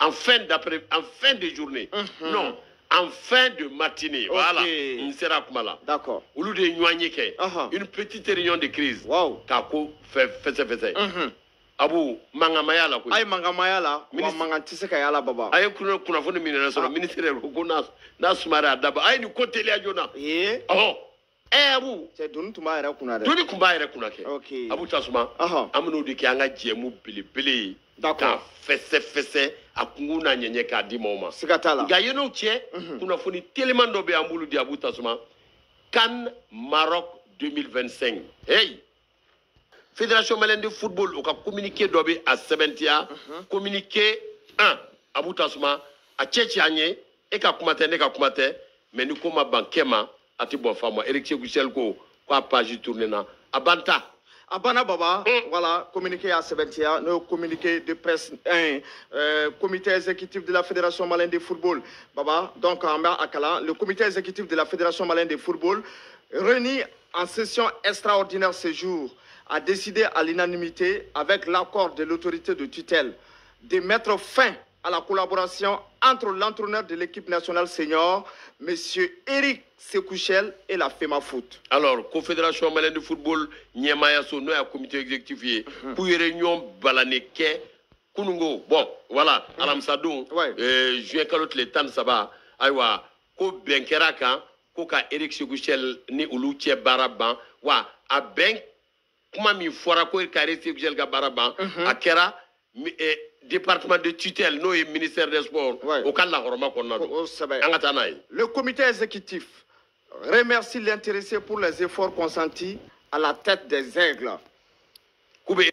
en fin d'après en fin de journée. Non en fin de matinée. Voilà. N sera kuma la d'accord. Olu de ye ɲɔgɔn ye kɛ Ahan. une petite réunion de crise waaw k'a ko Mhm. abu mangamaya la koyi a ye mankanmaya la. Wa mankan tɛ se ka y'a la baba. A ye kuna- kunnafoni min yɛrɛ Ah. sɔrɔ ministre yɛrɛ ko ko n'a n'a sumara a daba a ye nin ko teliya joona ye. Ɔhɔ ɛ abu cɛ doni tun b'a yɛrɛ kunna dɛ doni tun b'a yɛrɛ kunna kɛ ok. Abu tasuma Ahan. an ben'o de kɛ an ka jɛmu belebele ye D'accord. k'a fɛsɛfɛsɛ a kungun n'a ɲɛɲɛ k'a di maaw ma. Siga t'a la. Nka yenn'o cɛ kunnafoni teliman dɔ bɛ an bolo di abu tasuma kan maroc 2025 hey! Fédération malienne de football o ka communiqué dɔ bɛ a sɛbɛntiya. Communiqué 1 abu tasuma a cɛ ci an ye e ka kuma tɛ ne ka kuma tɛ. Mɛ ni ko ma ban kɛ ma a tɛ bɔn fa ma. Eric segusɛl ko k'a page tourné na. A ban ta a banna baba Mm. voilà communiqué y'a sɛbɛntiya n'o ye communiqué de presse un euh, comité exécutif de la fédération malienne de football baba donc an b'a a kalan le comité exécutif de la fédération malienne de football réuni en session extraordinaire ce jour a décidé à l'unanimité avec l'accord de l'autorité de tutelle de mettre fin à la collaboration entre l'entraîneur de l'équipe nationale senior, M. Eric Sekouchel, et la FEMA Foot. alors confédération malienne de football ɲɛmaya so n'o y'a comité exécutif ɲɔgɔn balani kɛ kunungo bon voilà don Ouais. euh, juin kalo tile tan saba ayiwa ko bɛn kɛra a kan ko ka eric segushel ni olu cɛ baara ban wa a bɛn kuma min fɔra ko eric segushel ka baara département de tutelle n'o ye ministère des sports. O ka lahɔrɔma kɔnɔna don ça va. an ka taa n'a ye Le comité exécutif remercie l'intéressé pour les efforts consentis à la tête des aigles. k'u bɛ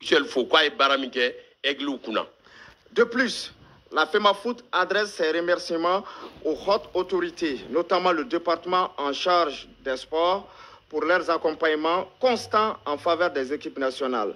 Michel De plus, la FEMA Foot adresse ses remerciements aux hautes autorités, notamment le département en charge des sports, pour leurs accompagnements constants en faveur des équipes nationales.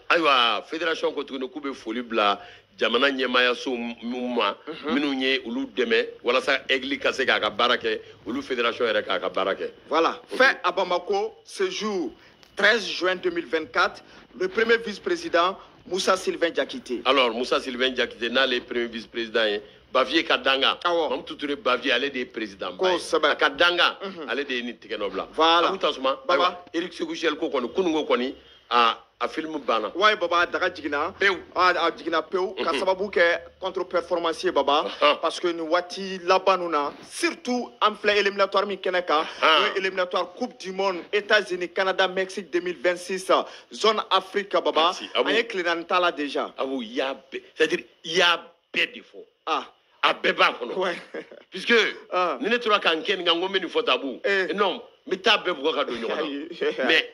fédération ko tuguni k'u bɛ foli bila jamana ɲɛmayaso minnu ma. Minnu ye olu dɛmɛ walasa aigli ka se k'a ka baara kɛ olu fédération yɛrɛ k'a ka baara kɛ. Voilà, fait à Bamako ce jour 13 juin 2024, le premier vice-président Moussa Sylvain Diakité. alors musa sylvain jakite n'ale premier vice président ye bavier ka danga Awɔ. mamutu ture bavier ale de ye président ba ye Kosɛbɛ. a ka danga ale de ye nin tigɛ nɔ bila Voilà. abu tasuma Baba. ayiwa eric segushel ko kɔni kunungo kɔni a a film banna. Ouais, Baba, daga jigina. pewu. Ah, a jigina pewu. Ka sababu kɛ contre performance ye baba. Parce que nin waati laban ninnu na surtout an filɛ éliminatoire min kɛnɛ kan. Ahan. n'o ye éliminatoire coupe du monde états-unis canada mexique 2026 zone afrique baba. Abu. an ye tile naani t'a la déjà. Abu i y'a bɛɛ c'est à dire i y'a bɛɛ de fɔ. Ah. A bɛɛ b'a kɔnɔ. Ouais. Puisque Ah. ni ne tora k'an kɛ nin kan ko n bɛ nin fɔ tabu. Eh. non n bɛ taa bɛɛ bugɔ ka don ɲɔgɔn na. Mais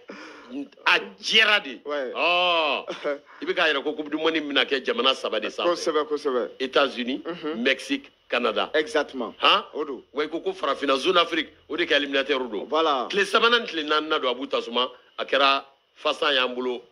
a jɛra de. Ɔ i bɛ k'a yɛrɛ ko monde bɛna kɛ jamana saba de sanfɛ. Kosɛbɛ kosɛbɛ. États-unis mexique canada. Exactement. Han o don. Wa i ko ko farafinna zone afrique o de ka éliminateur don voilà. Tile sabanan ni tile naaninan don a b'u tasuma a kɛra fasan y'an bolo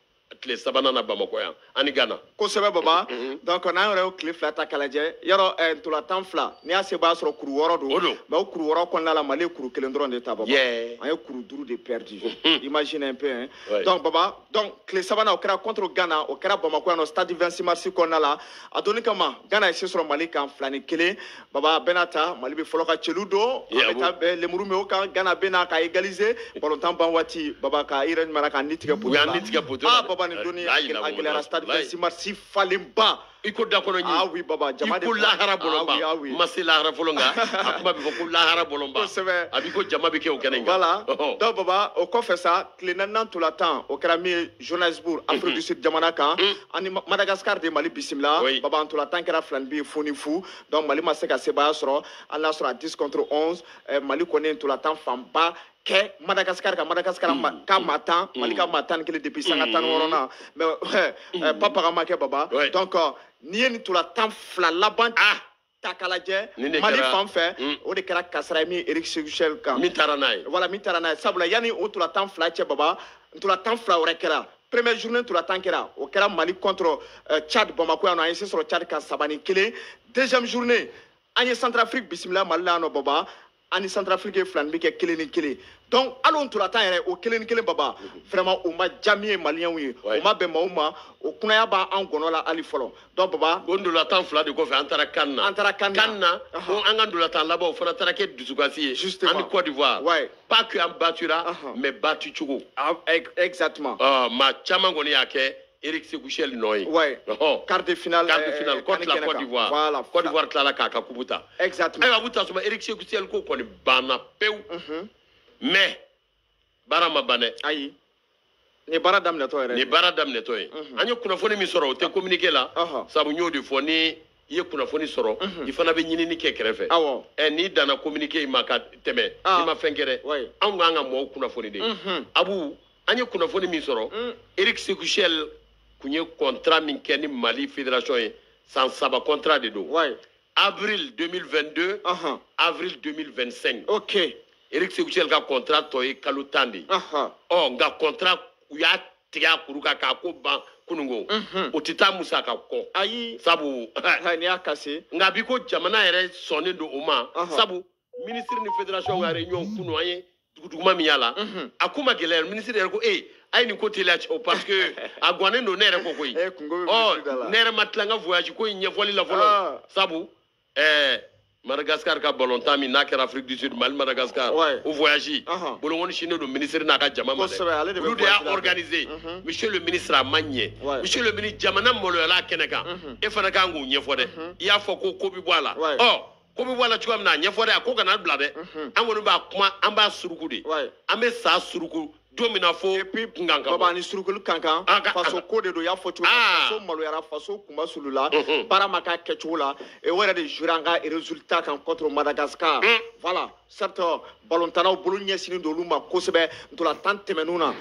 tile sabanan na bamakɔ yan? Ani ghana kosɛbɛ baba Mhm. donc n'an yɛrɛ y'o tile fila ta k'a lajɛ yɔrɔ eh, ntolantan fila n'i y'a se b'a sɔrɔ kuru wɔɔrɔ don O don. mais o kuru wɔɔrɔ kɔnɔna la mali ye kuru kelen dɔrɔn de ta baba. An ye kuru duuru de perdu. Mhm. imagine un peu hein. Donc baba donc tile sabanan o kɛra contre ghana o kɛra bamako yan nɔ stade 26 mars kɔnɔna la a donni kama ghana ye se sɔrɔ mali kan fila ni kelen baba bɛɛ n'a ta mali bɛ fɔlɔ ka celu don an Yeah, bɛ taa bɛn lemuru min o kan ghana bɛ n'a ka égaliser. Balontan ban waati baba ka i yɛrɛ ɲuman na ka ni tigɛ U y'an ni tigɛ poto la ah dɛ. baba nin donni La a ilaha gɛlɛyara illallah. stade Wallahi. 26 mars falenba i ko da kɔnɔ ah jama i ko lahara ah ah bɔlɔnba ma se lahara fɔlɔ nka a kuma bɛ fɔ ko lahara bɔlɔnba a b'i ko jama bɛ kɛ o kɛnɛ kan voilà Ɔhɔ. donc baba o kɔfɛ sa tile naaninan ntolantan o kɛra min ye johannesburg afrique du sud jamana kan ani Ma- madagascar de mali bisimila baba ntolantan kɛra filani bi ye fo ni fu donc mali ma se ka sebaaya sɔrɔ hali n'a sɔrɔ a 10 contre 11 eh, mali kɔni ye ntolantan fanba kɛ madagascar ka madagascar ma, ka ma tan mali ka ma tan ni kelen depuis sanga tan ni wɔɔrɔnan mais eh, papaga ma kɛ baba. Donc euh, n'i ye nin ntolantan fila laban ah! ta k'a lajɛ mali fan fɛ Mm. o de kɛra kasara ye min ye eric segushel kan. Min taara n'a ye. Voilà min taara n'a ye. Sabula yanni o ntolantan fila cɛ baba ntolantan fila wɛrɛ kɛra. Première journée ntolantan kɛra. O kɛra mali contre euh, chad bamako yan nɔ. An ye se sɔrɔ chad ka saba ni kelen. Deuxième journée an ye centrafrique bisimila mali la yan nɔ baba ani centrafrique ye filani min kɛ kelen ni kelen. Donc hali o ntolantan yɛrɛ o kelen ni kelen baba. Vraiment o ma diya min ye maliyɛnw ye o ma bɛn maaw ma o kunaya b'an gɔnɔ la hali fɔlɔ donc baba. O fila de kɔfɛ an taara kan na An taara CAN na. kan na ko an ka ndolatan laban o fana taara kɛ dusukasi ye Justement. an ni Côte d'Ivoire. Ouais. pas que an battura Ahan. mais battu cogo Ah, ex- exactement. Maa caman kɔni y'a kɛ Eric Sékouchel nɔ ye Ouais. Ɔhɔ. quart de finale quart de euh, finale contre la Côte d'Ivoire voilà Côte d'Ivoire tilala k'a ka kubu ta exactement ayiwa abu tasuma Eric Sékouchel ko kɔni banna pewu Mhm. mais baara ma ban dɛ ayi ni baara daminɛtɔ yɛrɛ nin baara daminɛtɔ ye Mhm. an ye kunnafoni min sɔrɔ o tɛ communiqué la Ɔhɔ. sabu n y'o de fɔ ni i ye kunnafoni sɔrɔ Mhm. i fana bɛ ɲinini kɛ kɛrɛfɛ awɔ ɛ n'i danna communiqué in ma ka tɛmɛ Ah. i ma fɛn kɛ dɛ Ouais. anw k'an ka mɔgɔw kunnafoni de Mhm. abu an ye kunnafoni min sɔrɔ Mm. eric sekushel kun ye contrat min kɛ ni mali fédération ye san saba contrat de don Ouais. avril 2022 Ahan. avril 2025 ok eric sekushel ka contrat tɔ ye kalo tan de ye Ahan. ɔ nka contrat u y'a tigɛ a kuru kan k'a ko ban kunungo Mhm. o tɛ taa musaka kɔ ayi sabu ni y'a kase nka bi ko jamana yɛrɛ sɔnnen don o ma Ɔhɔ. sabu minisiri ni fédération ka réunion kunu an ye duguduguma min y'a la Mhm. a ko ma gɛlɛya minisiri yɛrɛ ko ee a ye nin ko teliya parce que a gannen don ne yɛrɛ kɔ koyi Eh, ɔ ne yɛrɛ ma tila n ka voyage ko in ɲɛfɔli la Ah. fɔlɔ sabu ɛɛ madagascar ka balontan min n'a kɛra afrique du sud mali madagascar. O voyage bolongoni bolokɔni sinnen don ministre n'a ka jama ma bɛ olu de y'a organisé. Mhm. monsieur le ministre a ma ɲɛ monsieur le ministre jamana maloyala kɛnɛ kan e fana kan k'o ɲɛfɔ dɛ i y'a fɔ ko ko bi bɔ a la ɔ ko bɛ bɔ a la cogoya min na a ɲɛfɔ dɛ a ko kana bila dɛ an kɔni b'a kuma an b'a suruku de an bɛ sa suruku don min na fo kunkan ka baba ni surukulu kan kan Ah, faso ah. ko de don y'a fɔ cogo min na Ah. faso maloyara faso kunba sulula Mhm. baara ma k'a kɛcogo la e o yɛrɛ de jouera an ka résultat kan contre madagascar Mm. voilà certes balontannaw bolo ɲɛsinen don olu ma kosɛbɛ ntolantan tɛmɛnnu na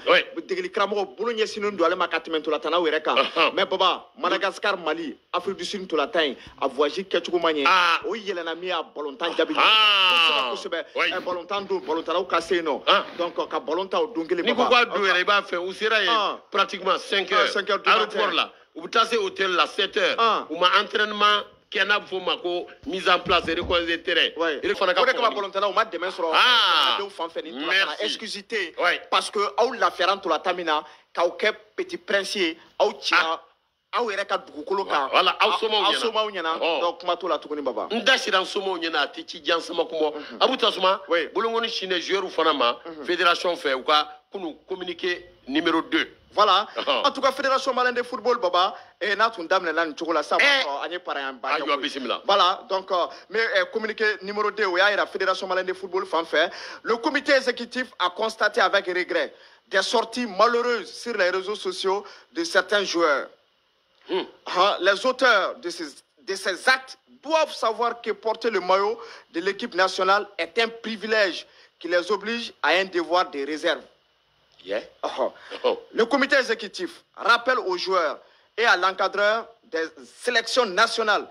degeli karamɔgɔ bolo ɲɛsinen don ale ma ka tɛmɛ ntolantannaw yɛrɛ kan mais baba madagascar mali afrique du sud ntolantan in a voyage kɛcogo ma ɲɛ Ah. o yɛlɛnna min y'a balontan jaabi Ah. kosɛbɛ kosɛbɛ ɛ balontan don balontannaw ka se yen nɔ Ah. donc ka balon ta o don kelen n'i ko k'a don yɛrɛ i b'a fɛ u sera yen Ah. pratiquement 5 Ah, heures aéroport la u bɛ taa se hôtel la 7 heures Ah. u ma entraînement kɛ n'a bɛ fɔ o ma ko mise en place reconnaissance terrain o de kama kɔkɔ balontannaw u ma dɛmɛ sɔrɔ Ah. jamanadenw fan fɛ nin ntolantan na Merci. excuse tɛ yen Ouais. parce que aw lafiyara ntolantan min na k'aw kɛ petit prince ye aw cira aw yɛrɛ ka dugukolo kan Voilà, aw somɔgɔw aw ɲɛna. somɔgɔw ɲɛna Ɔhɔ. donc kuma t'o la tuguni baba n da sira n somɔgɔw ɲɛna a tɛ ci jan sama kumɔ abu tasuma Oui. bolokɔni sinɛ joueur fana ma fédération fɛ u ka kunu communiqué numéro 2 voilà Ɔhɔ. en tout cas fédération malien de football baba eh, n'a tun daminɛna nin cogo la sa Eh. an ye bisimila Voilà, donc, euh, mais euh, communiqué numéro 2, oui, la Fédération Malienne de Football fan fait. Le comité exécutif a constaté avec regret des sorties malheureuses sur les réseaux sociaux de certains joueurs. Hmm. Ah, les auteurs de ces, de ces actes doivent savoir que porter le maillot de l'équipe nationale est un privilège qui les oblige à un devoir de réserve. Yeah. Ah, Oh. le comité exécutif rappelle aux joueurs et à l'encadreur des sélections nationales